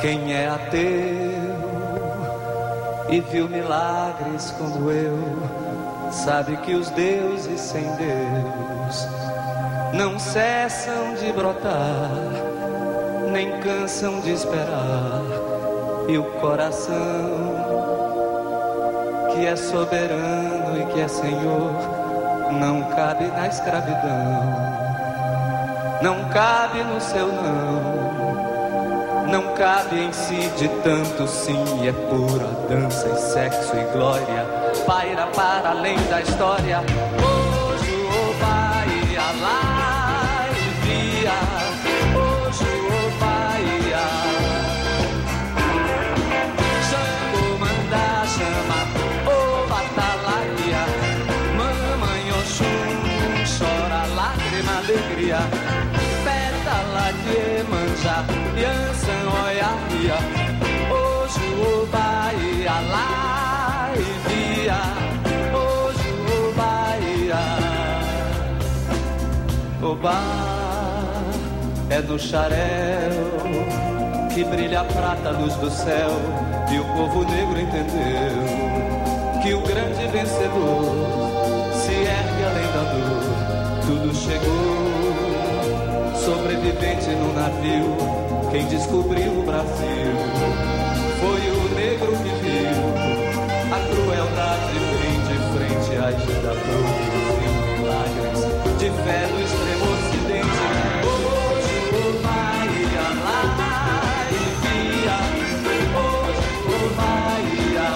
Quem é ateu e viu milagres como eu, sabe que os deuses sem Deus não cessam de brotar, nem cansam de esperar, e o coração que é soberano e que é Senhor não cabe na escravidão, não cabe no seu não não cabe em si de tanto sim, é pura dança e sexo e glória, paira para além da história. Hoje o vai lá e via, hoje o vai Xangô manda chama, o batalaia, mamãe Oxum chora lágrima alegria, pétala de manjar, hoje o Bahia lá e via, hoje o Bahia, o bar é do xarel que brilha a prata, luz do céu, e o povo negro entendeu que o grande vencedor se ergue além da dor, tudo chegou sobrevivente no navio, quem descobriu o Brasil foi o negro que viu a crueldade bem de frente, ainda produzindo milagres de fé no extremo ocidente. Hoje o Bahia lá e via, hoje o Bahia.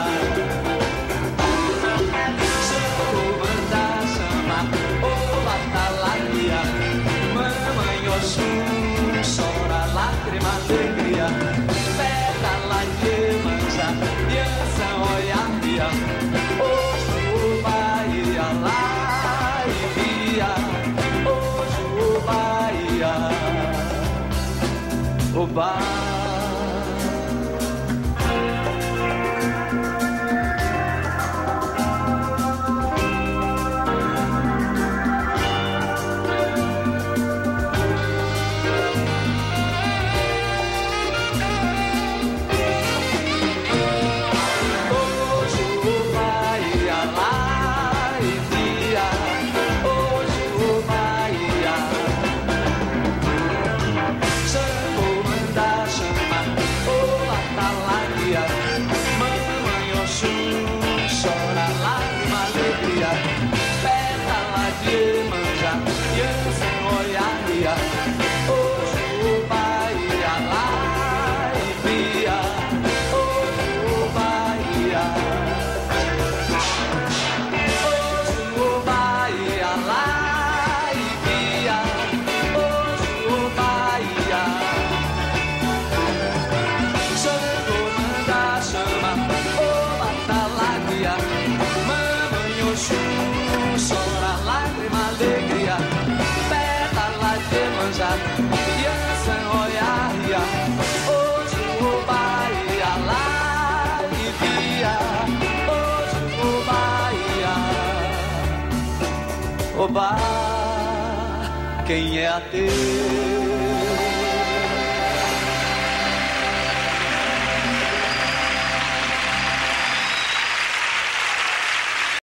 Chama manda chama, o Atalaia, mamãe lágrima, alegria, de mancha, criança olha o Bahia e via, hoje o Bahia, o. criança Oba, quem é ateu